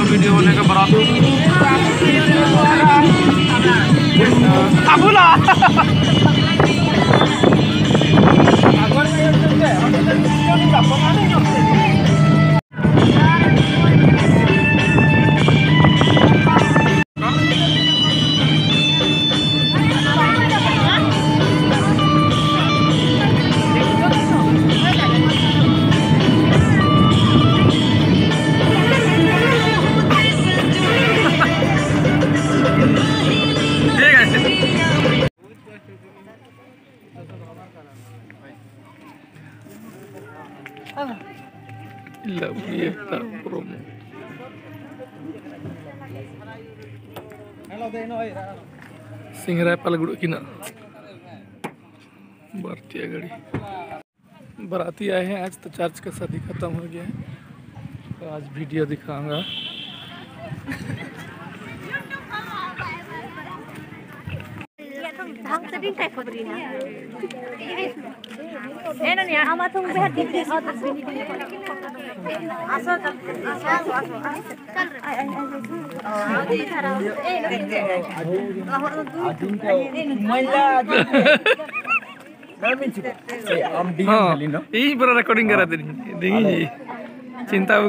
बराती है तो आज का वीडियो होने का बारात अबुला ठीक Love you, promo. सिंगरा पलगुड़ की ना भारतीय गाड़ी बाराती आए हैं आज तो चार्ज का शादी खत्म हो गया है। तो आज वीडियो दिखाऊँगा ano niya? Ama tong behat din din. Oh, tapos binibili ko. Aso, aso, aso, aso. Ay, ay, ay. Oh, di sarap. Eh, laho na हाँ यही पूरा रिकॉर्डिंग करा थे देखिए जी चिंता वो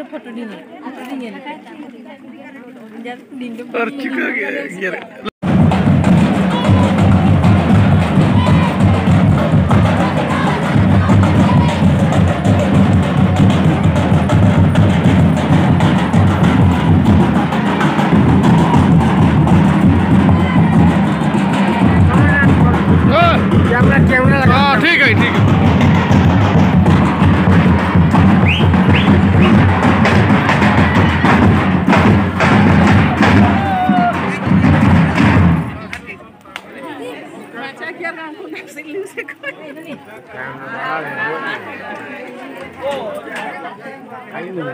എന്നിട്ട് പൊട്ടടിഞ്ഞ് പൊട്ടടിഞ്ഞ് biar aku nasi lu sekali. ini ayo.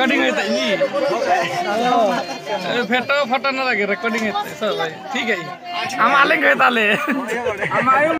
Recording है त नि ए फेटो फटा नलागे रेकर्डिङ है त सबै ठीक है आमाले गए ताले आमायो